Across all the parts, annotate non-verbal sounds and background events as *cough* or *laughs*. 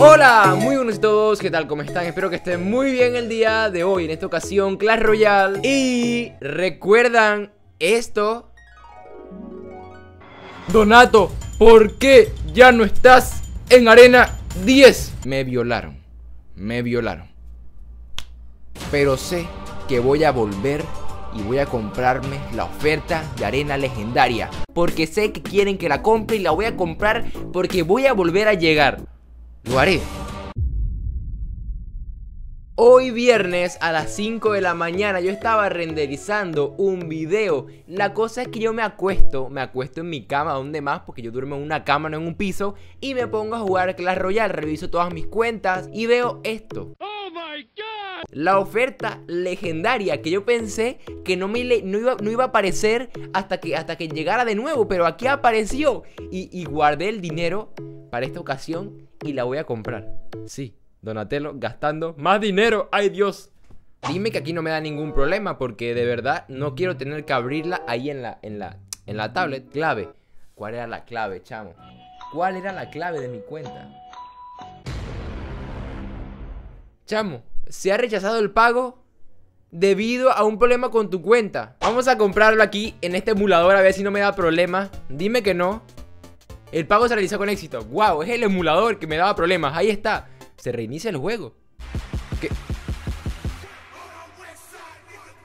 Hola, muy buenos a todos, ¿qué tal? ¿Cómo están? Espero que estén muy bien el día de hoy, en esta ocasión Clash Royale Y recuerdan esto Donato, ¿por qué ya no estás en Arena 10? Me violaron, me violaron Pero sé que voy a volver y voy a comprarme la oferta de arena legendaria Porque sé que quieren que la compre y la voy a comprar porque voy a volver a llegar Lo haré Hoy viernes a las 5 de la mañana yo estaba renderizando un video La cosa es que yo me acuesto, me acuesto en mi cama, donde más? Porque yo duermo en una cama, no en un piso Y me pongo a jugar Clash Royale, reviso todas mis cuentas y veo esto ¡Oh my God! La oferta legendaria que yo pensé que no, me no, iba, no iba a aparecer hasta que, hasta que llegara de nuevo Pero aquí apareció y, y guardé el dinero para esta ocasión y la voy a comprar Sí Donatello gastando más dinero. ¡Ay Dios! Dime que aquí no me da ningún problema porque de verdad no quiero tener que abrirla ahí en la, en la, en la tablet. Clave. ¿Cuál era la clave, chamo? ¿Cuál era la clave de mi cuenta? Chamo, se ha rechazado el pago debido a un problema con tu cuenta. Vamos a comprarlo aquí en este emulador a ver si no me da problema. Dime que no. El pago se realizó con éxito. Wow, es el emulador que me daba problemas. Ahí está se reinicia el juego. ¿Qué?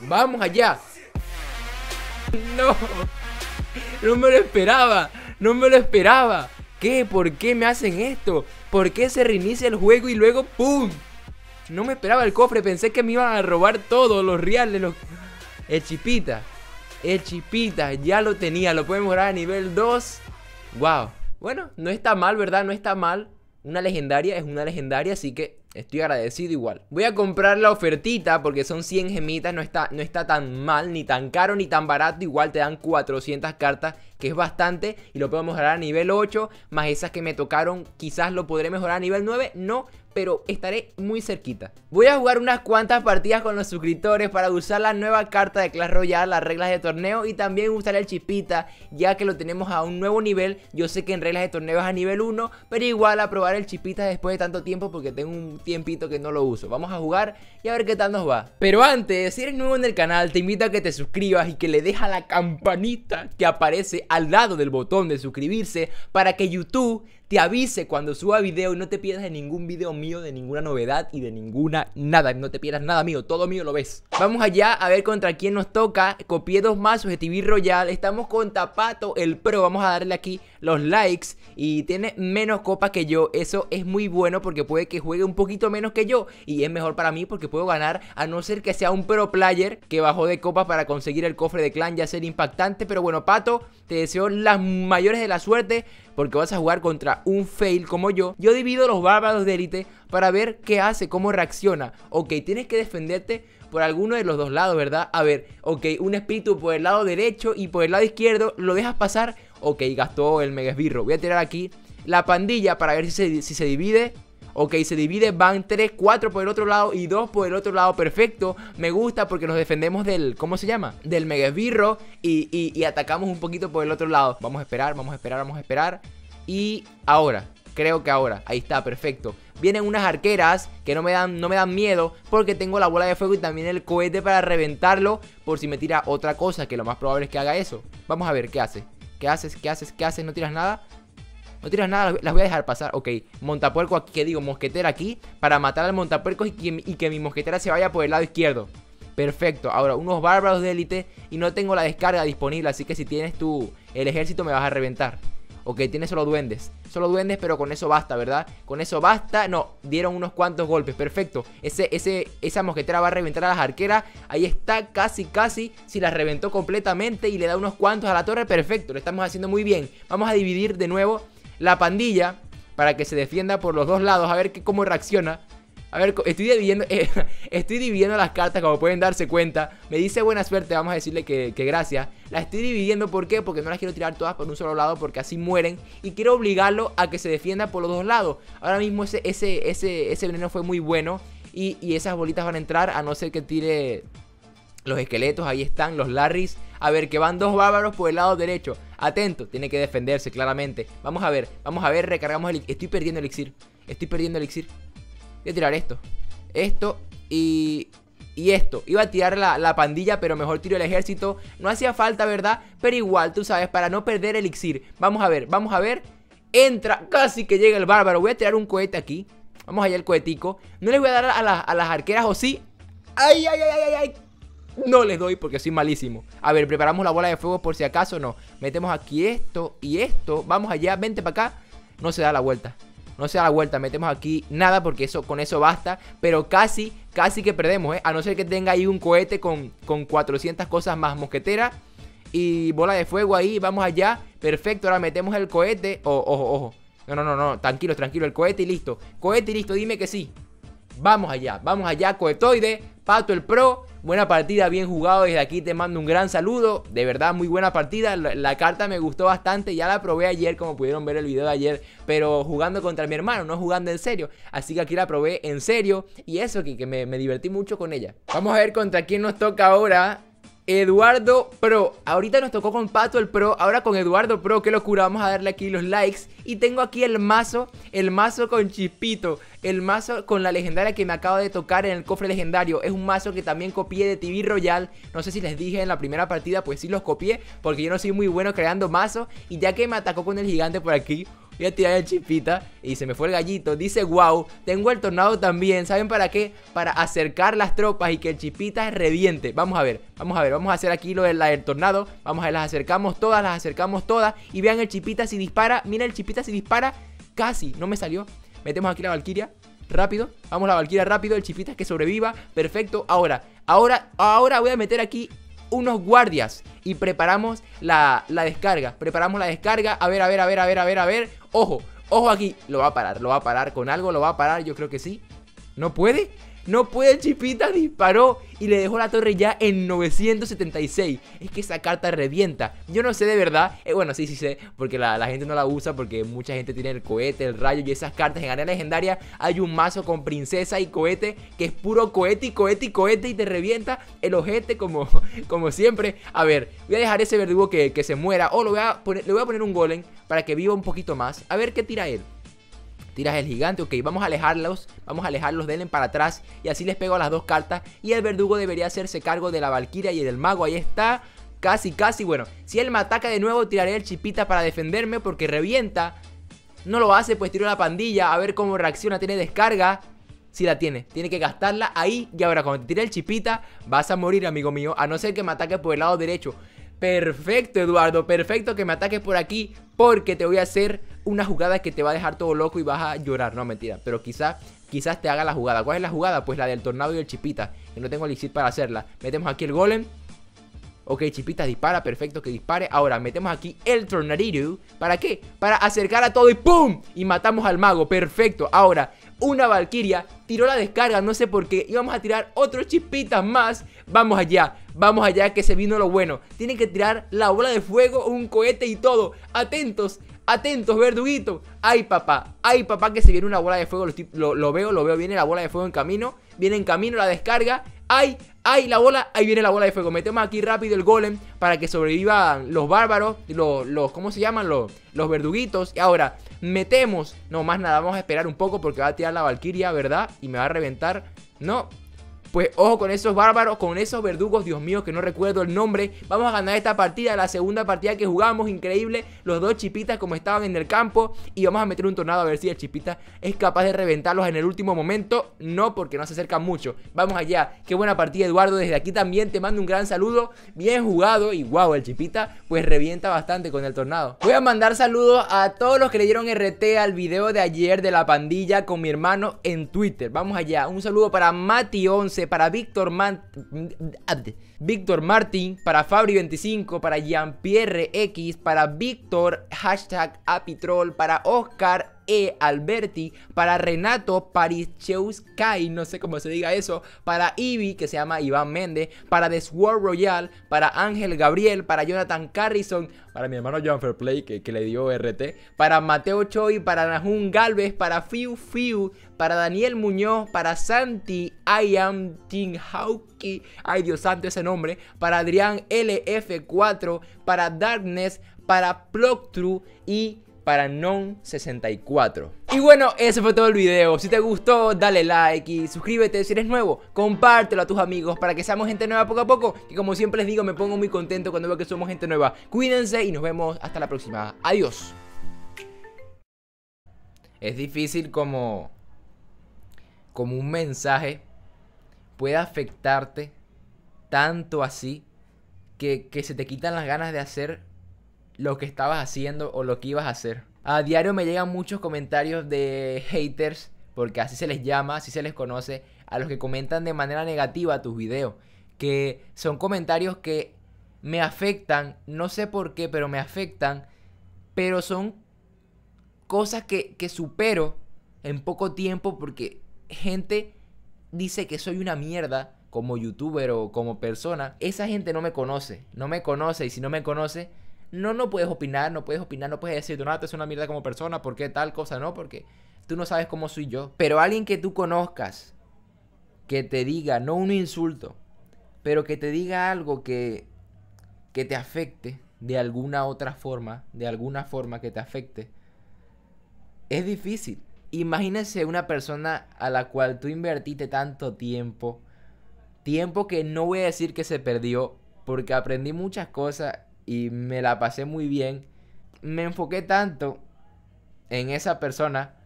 Vamos allá. No. No me lo esperaba. No me lo esperaba. ¿Qué? ¿Por qué me hacen esto? ¿Por qué se reinicia el juego y luego ¡pum! No me esperaba el cofre. Pensé que me iban a robar todos los reales. Los... El chipita. El chipita. Ya lo tenía. Lo pueden mejorar a nivel 2. Wow. Bueno, no está mal, ¿verdad? No está mal. Una legendaria es una legendaria, así que estoy agradecido igual. Voy a comprar la ofertita porque son 100 gemitas, no está, no está tan mal, ni tan caro, ni tan barato. Igual te dan 400 cartas, que es bastante, y lo puedo mejorar a nivel 8, más esas que me tocaron, quizás lo podré mejorar a nivel 9, no, pero estaré muy cerquita. Voy a jugar unas cuantas partidas con los suscriptores para usar la nueva carta de Clash Royale, las reglas de torneo y también usar el chipita, ya que lo tenemos a un nuevo nivel. Yo sé que en reglas de torneo es a nivel 1, pero igual a probar el chipita después de tanto tiempo porque tengo un tiempito que no lo uso. Vamos a jugar y a ver qué tal nos va. Pero antes, si eres nuevo en el canal, te invito a que te suscribas y que le dejes la campanita que aparece al lado del botón de suscribirse para que YouTube te avise cuando suba video y no te pierdas de ningún video mío, de ninguna novedad y de ninguna nada. No te pierdas nada mío, todo mío lo ves. Vamos allá a ver contra quién nos toca. Copié dos más, Objetivo Royal. Estamos con Tapato, el pro. Vamos a darle aquí los likes. Y tiene menos copas que yo. Eso es muy bueno porque puede que juegue un poquito menos que yo. Y es mejor para mí porque puedo ganar. A no ser que sea un pro player que bajó de copas para conseguir el cofre de clan. Ya ser impactante. Pero bueno, Pato, te deseo las mayores de la suerte porque vas a jugar contra un fail como yo. Yo divido los bárbaros de élite para ver qué hace, cómo reacciona. Ok, tienes que defenderte por alguno de los dos lados, ¿verdad? A ver, ok, un espíritu por el lado derecho y por el lado izquierdo, ¿lo dejas pasar? Ok, gastó el mega esbirro. Voy a tirar aquí la pandilla para ver si se, divide. Ok, se divide, van 3, 4 por el otro lado y 2 por el otro lado. Perfecto, me gusta porque nos defendemos del, ¿cómo se llama? Del mega esbirro y, y, atacamos un poquito por el otro lado. Vamos a esperar, vamos a esperar, vamos a esperar. Y ahora, creo que ahora, ahí está, perfecto. Vienen unas arqueras que no me dan, no me dan miedo porque tengo la bola de fuego y también el cohete para reventarlo por si me tira otra cosa, que lo más probable es que haga eso. Vamos a ver, ¿qué hace? ¿Qué haces? ¿Qué haces? ¿Qué haces? ¿No tiras nada? No tiras nada, las voy a dejar pasar. Ok, montapuerco aquí, que digo, mosquetera aquí Para matar al montapuerco y que, y que mi mosquetera se vaya por el lado izquierdo Perfecto, ahora unos bárbaros de élite Y no tengo la descarga disponible Así que si tienes tú el ejército me vas a reventar Ok, tiene solo duendes Solo duendes, pero con eso basta, ¿verdad? Con eso basta No, dieron unos cuantos golpes, perfecto ese, ese, Esa mosquetera va a reventar a las arqueras Ahí está, casi, casi Si la reventó completamente y le da unos cuantos a la torre Perfecto, lo estamos haciendo muy bien Vamos a dividir de nuevo la pandilla para que se defienda por los dos lados, a ver cómo reacciona. A ver, estoy dividiendo, eh, *laughs* estoy dividiendo las cartas como pueden darse cuenta. Me dice buena suerte, vamos a decirle que, gracias. La estoy dividiendo, ¿por qué? Porque no las quiero tirar todas por un solo lado porque así mueren. Y quiero obligarlo a que se defienda por los dos lados. Ahora mismo ese, ese, ese, ese veneno fue muy bueno. Y, y esas bolitas van a entrar a no ser que tire los esqueletos. Ahí están, los Larrys. A ver, que van dos bárbaros por el lado derecho. Atento, tiene que defenderse claramente. Vamos a ver, vamos a ver, recargamos el... Estoy perdiendo elixir. Estoy perdiendo elixir. Voy a tirar esto. Esto y... Y esto, iba a tirar la, la, pandilla, pero mejor tiro el ejército. No hacía falta, ¿verdad? Pero igual, tú sabes, para no perder elixir. Vamos a ver, vamos a ver. Entra, casi que llega el bárbaro. Voy a tirar un cohete aquí. Vamos allá el cohetico. No les voy a dar a, a las arqueras, ¿o sí? ¡Ay, ay, ay, ay, ay! No les doy porque soy malísimo. A ver, preparamos la bola de fuego por si acaso no Metemos aquí esto y esto. Vamos allá, vente para acá. No se da la vuelta no se da la vuelta, metemos aquí nada porque eso con eso basta, pero casi, casi que perdemos, ¿eh? A no ser que tenga ahí un cohete con, con 400 cosas más mosquetera. Y bola de fuego ahí, vamos allá, perfecto, ahora metemos el cohete, oh, ojo, ojo, no, no, no, no, tranquilo, tranquilo, el cohete y listo, cohete y listo, dime que sí, vamos allá, vamos allá, cohetoide, Pato el Pro, Buena partida, bien jugado. Desde aquí te mando un gran saludo. De verdad, muy buena partida. La, carta me gustó bastante. Ya la probé ayer, como pudieron ver el video de ayer. Pero jugando contra mi hermano, no jugando en serio. Así que aquí la probé en serio. Y eso, que, que me, me divertí mucho con ella. Vamos a ver contra quién nos toca ahora. Eduardo Pro. Ahorita nos tocó con Pato el Pro, ahora con Eduardo Pro, qué locura. Vamos a darle aquí los likes. Y tengo aquí el mazo, el mazo con Chispito. El mazo con la legendaria que me acabo de tocar en el cofre legendario. Es un mazo que también copié de TV Royal. No sé si les dije en la primera partida, pues sí los copié. Porque yo no soy muy bueno creando mazos. Y ya que me atacó con el gigante por aquí, Voy a tirar el chipita y se me fue el gallito. Dice, wow, tengo el tornado también. ¿Saben para qué? Para acercar las tropas y que el chipita reviente. Vamos a ver, vamos a ver. Vamos a hacer aquí lo del, tornado. Vamos a ver, las acercamos todas, las acercamos todas. Y vean el chipita si dispara. Mira el chipita si dispara. Casi, no me salió. Metemos aquí la valquiria. Rápido, vamos la valquiria rápido, el chipita que sobreviva, perfecto Ahora, ahora, ahora voy a meter aquí unos guardias y preparamos la, la, descarga. Preparamos la descarga. A ver, a ver, a ver, a ver, a ver, a ver. Ojo, ojo aquí. Lo va a parar, lo va a parar con algo, lo va a parar. Yo creo que sí. ¿No puede? No puede, Chipita disparó y le dejó la torre ya en 976. Es que esa carta revienta. Yo no sé de verdad. Eh, bueno, sí, sí sé. Porque la, gente no la usa. Porque mucha gente tiene el cohete, el rayo y esas cartas. En área legendaria hay un mazo con princesa y cohete. Que es puro cohete y cohete y cohete. Y te revienta el ojete como, *laughs* como siempre. A ver, voy a dejar ese verdugo que, se muera. O lo a le voy a poner un golem para que viva un poquito más. A ver qué tira él. Tiras el gigante, ok, vamos a alejarlos Vamos a alejarlos de él para atrás Y así les pego las dos cartas Y el verdugo debería hacerse cargo de la valquiria y del mago Ahí está, casi, casi, bueno Si él me ataca de nuevo tiraré el chipita para defenderme Porque revienta No lo hace, pues tiro la pandilla A ver cómo reacciona, tiene descarga si la tiene, tiene que gastarla ahí Y ahora cuando te tire el chipita Vas a morir amigo mío, a no ser que me ataque por el lado derecho. Perfecto, Eduardo, perfecto que me ataques por aquí porque te voy a hacer una jugada que te va a dejar todo loco y vas a llorar. No, mentira, pero quizás quizás te haga la jugada. ¿Cuál es la jugada? Pues la del tornado y el chipita, que no tengo elixir para hacerla. Metemos aquí el golem. Ok, Chipita dispara, perfecto que dispare Ahora metemos aquí el tornadito ¿Para qué? Para acercar a todo y ¡pum! Y matamos al mago, perfecto Ahora, una valquiria tiró la descarga, no sé por qué Y vamos a tirar otros chipitas más Vamos allá, vamos allá que se vino lo bueno Tienen que tirar la bola de fuego, un cohete y todo Atentos, atentos, verduguito. Ay papá, ay papá que se viene una bola de fuego. Lo, lo, veo, lo veo, viene la bola de fuego en camino. Viene en camino la descarga. Ay, ay, la bola, ahí viene la bola de fuego. Metemos aquí rápido el golem para que sobrevivan los bárbaros Los, los ¿cómo se llaman? Los, los verduguitos. Y ahora, metemos. No, más nada, vamos a esperar un poco porque va a tirar la valquiria, ¿verdad? Y me va a reventar. No, pues ojo con esos bárbaros, con esos verdugos, Dios mío, que no recuerdo el nombre. Vamos a ganar esta partida, la segunda partida que jugamos, increíble. Los dos chipitas como estaban en el campo. Y vamos a meter un tornado a ver si el chipita es capaz de reventarlos en el último momento. No, porque no se acercan mucho. Vamos allá. Qué buena partida, Eduardo. Desde aquí también te mando un gran saludo. Bien jugado. Y wow, el chipita pues revienta bastante con el tornado. Voy a mandar saludos a todos los que le dieron RT al video de ayer de la pandilla con mi hermano en Twitter. Vamos allá. Un saludo para Mati11 para Víctor Víctor Martin, para Fabri25, para Jean-Pierre X, para Víctor, hashtag Apitrol, para Oscar E. Alberti, para Renato Parichewskai, no sé cómo se diga eso, para Ivy, que se llama Iván Méndez, para The Sword Royal, para Ángel Gabriel, para Jonathan Carrison, para mi hermano John Fairplay, que, le dio RT, para Mateo Choi, para Nahum Galvez, para Fiu Fiu, para Daniel Muñoz, para Santi I am Ting Hauki, ay Dios santo ese nombre, para Adrián LF4, para Darkness, para True y para Non64. Y bueno, ese fue todo el video. Si te gustó, dale like y suscríbete. Si eres nuevo, compártelo a tus amigos para que seamos gente nueva poco a poco. Y como siempre les digo, me pongo muy contento cuando veo que somos gente nueva. Cuídense y nos vemos hasta la próxima. Adiós. Es difícil como como un mensaje puede afectarte tanto así que, que se te quitan las ganas de hacer lo que estabas haciendo o lo que ibas a hacer. A diario me llegan muchos comentarios de haters, porque así se les llama, así se les conoce, a los que comentan de manera negativa tus videos. Que son comentarios que me afectan, no sé por qué, pero me afectan, pero son cosas que, que supero en poco tiempo porque gente dice que soy una mierda como youtuber o como persona. Esa gente no me conoce, no me conoce y si no me conoce no, no puedes opinar, no puedes opinar, no puedes decir, Donato es una mierda como persona, ¿por qué tal cosa? No, porque tú no sabes cómo soy yo. Pero alguien que tú conozcas, que te diga, no un insulto, pero que te diga algo que, que te afecte de alguna otra forma, de alguna forma que te afecte, es difícil. Imagínense una persona a la cual tú invertiste tanto tiempo, tiempo que no voy a decir que se perdió, porque aprendí muchas cosas y me la pasé muy bien. Me enfoqué tanto en esa persona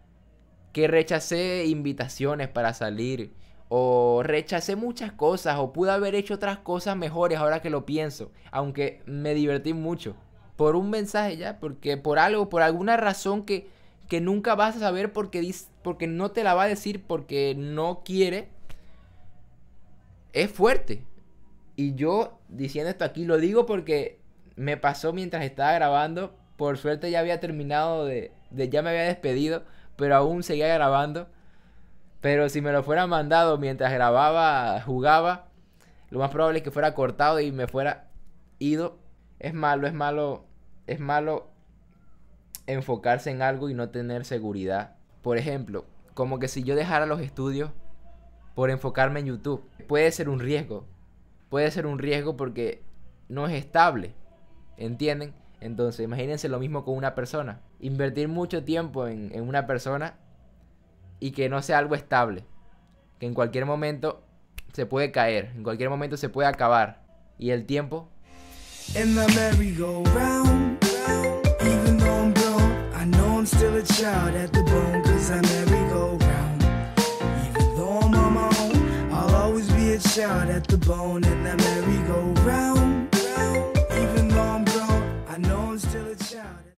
que rechacé invitaciones para salir o rechacé muchas cosas o pude haber hecho otras cosas mejores ahora que lo pienso, aunque me divertí mucho por un mensaje ya, porque por algo, por alguna razón que, que nunca vas a saber porque, porque no te la va a decir porque no quiere, es fuerte. Y yo diciendo esto aquí lo digo porque me pasó mientras estaba grabando. Por suerte ya había terminado de, de, ya me había despedido, pero aún seguía grabando. Pero si me lo fuera mandado mientras grababa, jugaba, lo más probable es que fuera cortado y me fuera ido. Es malo, es malo, es malo enfocarse en algo y no tener seguridad. Por ejemplo, como que si yo dejara los estudios por enfocarme en YouTube, puede ser un riesgo. Puede ser un riesgo porque no es estable. ¿Entienden? Entonces, imagínense lo mismo con una persona. Invertir mucho tiempo en, en, una persona y que no sea algo estable. Que en cualquier momento se puede caer, en cualquier momento se puede acabar. Y el tiempo. At the bone, merry-go-round.